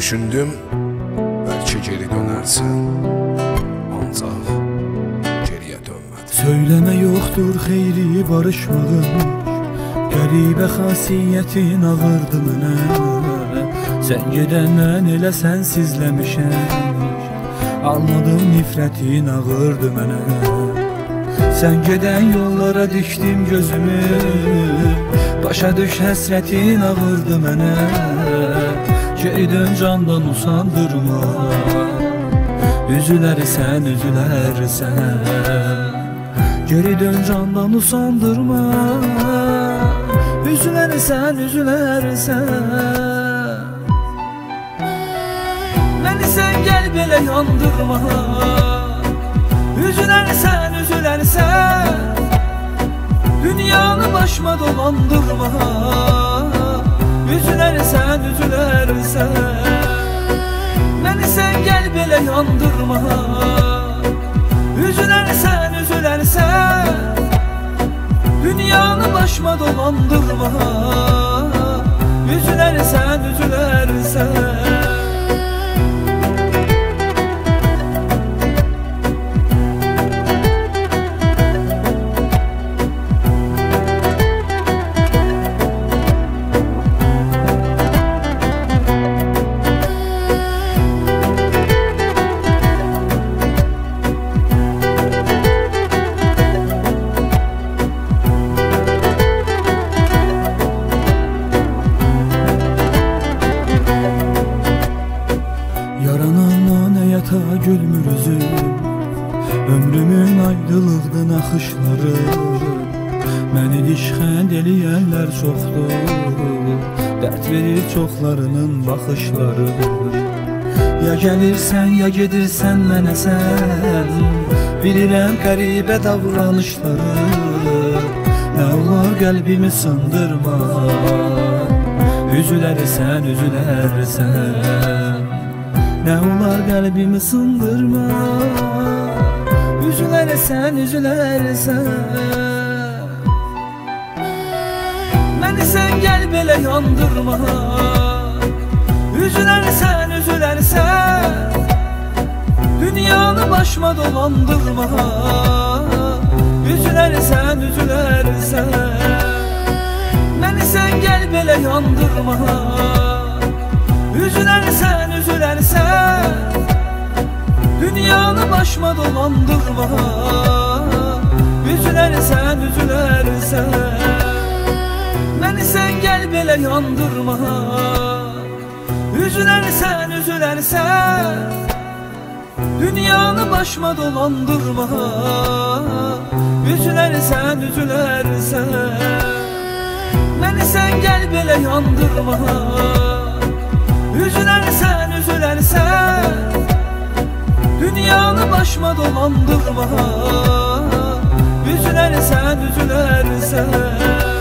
Düşündüm, belki geri dönersen Ancak geriye dönmedin Söyleme yoktur xeyri barışmağın Qəribə xasiyyətin ağırdı mənə. Sən gedəndən elə sənsizləmişəm Anladım nifrətin ağırdı mənə. Sən gedən yollara dikdim gözümü Başa düş həsrətin ağırdı mənə Geri dön candan usandırma. Üzülərsən, üzülərsən Geri dön candan usandırma. Üzülərsən, üzülərsən Məni sən gəl belə yandırma. Üzülərsən, üzülərsən Dünyanı başıma dolandırma. Üzülərsən, üzülərsən belə yandırma Üzülərsən, üzülərsən Dünyanı başıma dolandırma Yaranan anəyata gülmür üzüm. Ömrümün aydılıqdı naxışları Məni dişxənd eləyənlər çoxdur Dərd verir çoxlarının baxışları Ya gəlirsən, ya gedirsən mənə sən Bilirəm qəribə davranışları. Nə olar qəlbimi sındırma. Üzülərsən, üzülərsən Nə olar qəlbimi sındırma. Üzülərsən, üzülərsən Məni sən gəl belə yandırma. Üzülərsən, üzülərsən Dünyanı başıma dolandırma. Üzülərsən, üzülərsən Məni sən gəl belə yandırma Üzülərsən, üzülərsən Dünyanı başıma dolandırma. Üzülərsən, üzülərsən Məni sən gəl belə yandırma. Üzülərsən, üzülərsən Dünyanı başıma dolandırma. Üzülərsən, üzülərsən Məni sən gəl belə yandırma Dünyanı başıma dolandırma. Üzülərsən, üzülərsən